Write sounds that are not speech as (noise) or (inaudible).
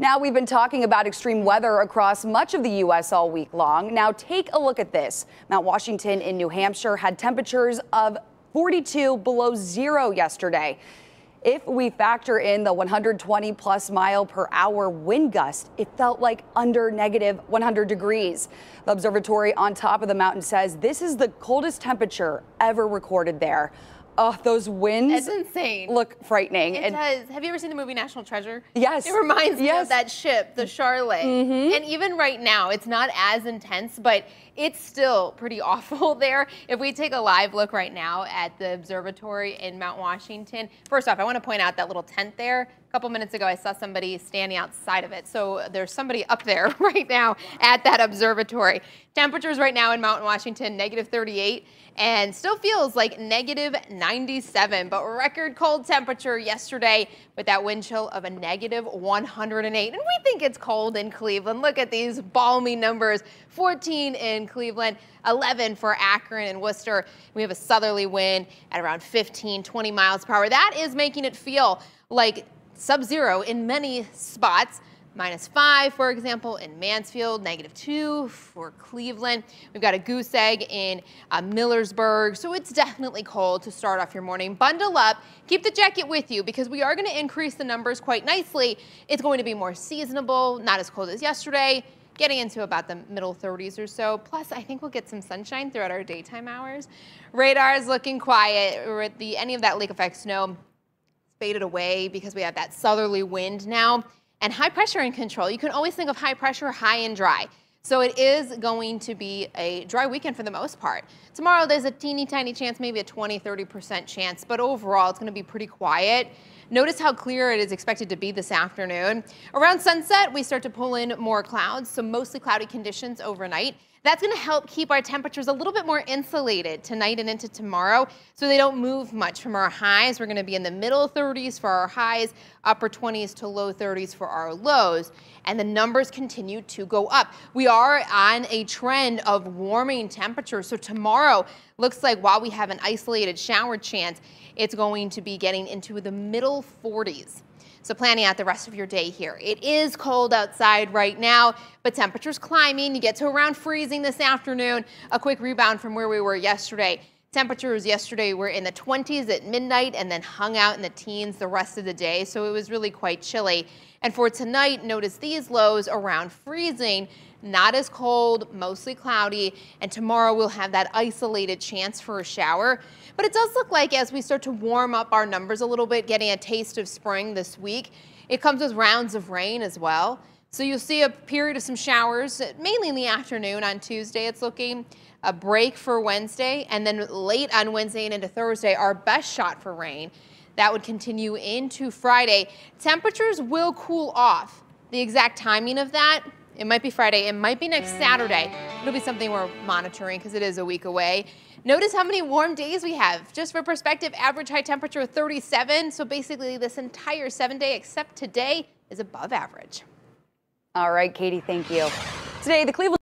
Now, we've been talking about extreme weather across much of the U.S. all week long. Now, take a look at this. Mount Washington in New Hampshire had temperatures of 42 below zero yesterday. If we factor in the 120 plus mile per hour wind gust, it felt like under negative 100 degrees. The observatory on top of the mountain says this is the coldest temperature ever recorded there. Oh, those winds. It's insane. Look frightening. It and does. Have you ever seen the movie National Treasure? Yes. It reminds yes. me of that ship, the Charlotte. Mm -hmm. And even right now, it's not as intense, but it's still pretty (laughs) awful there. If we take a live look right now at the observatory in Mount Washington, first off, I want to point out that little tent there. Couple minutes ago, I saw somebody standing outside of it. So there's somebody up there (laughs) right now at that observatory. Temperatures right now in Mountain Washington, negative 38 and still feels like negative 97, but record cold temperature yesterday with that wind chill of a negative 108. And we think it's cold in Cleveland. Look at these balmy numbers 14 in Cleveland, 11 for Akron and Wooster. We have a southerly wind at around 15, 20 miles per hour. That is making it feel like sub-zero in many spots minus five, for example, in Mansfield, negative two for Cleveland. We've got a goose egg in uh, Millersburg. So it's definitely cold to start off your morning. Bundle up, keep the jacket with you because we are going to increase the numbers quite nicely. It's going to be more seasonable, not as cold as yesterday getting into about the middle 30s or so. Plus, I think we'll get some sunshine throughout our daytime hours. Radar is looking quiet. The, any of that lake effect snow faded away because we have that southerly wind now and high pressure in control. You can always think of high pressure, high and dry. So it is going to be a dry weekend for the most part. Tomorrow there's a teeny tiny chance, maybe a 20, 30% chance, but overall it's going to be pretty quiet. Notice how clear it is expected to be this afternoon. Around sunset, we start to pull in more clouds, so mostly cloudy conditions overnight. That's going to help keep our temperatures a little bit more insulated tonight and into tomorrow so they don't move much from our highs. We're going to be in the middle 30s for our highs, upper 20s to low 30s for our lows. And the numbers continue to go up. We are on a trend of warming temperatures. So tomorrow looks like while we have an isolated shower chance, it's going to be getting into the middle 40s. So planning out the rest of your day here. It is cold outside right now, but temperatures climbing. You get to around freezing this afternoon. A quick rebound from where we were yesterday. Temperatures yesterday were in the 20s at midnight and then hung out in the teens the rest of the day, so it was really quite chilly. And for tonight, notice these lows around freezing not as cold, mostly cloudy, and tomorrow we'll have that isolated chance for a shower. But it does look like as we start to warm up our numbers a little bit, getting a taste of spring this week, it comes with rounds of rain as well. So you'll see a period of some showers, mainly in the afternoon on Tuesday it's looking, a break for Wednesday, and then late on Wednesday and into Thursday, our best shot for rain. That would continue into Friday. Temperatures will cool off. The exact timing of that, it might be Friday. It might be next Saturday. It'll be something we're monitoring because it is a week away. Notice how many warm days we have. Just for perspective, average high temperature 37. So basically this entire seven day except today is above average. All right, Katie, thank you. Today, the Cleveland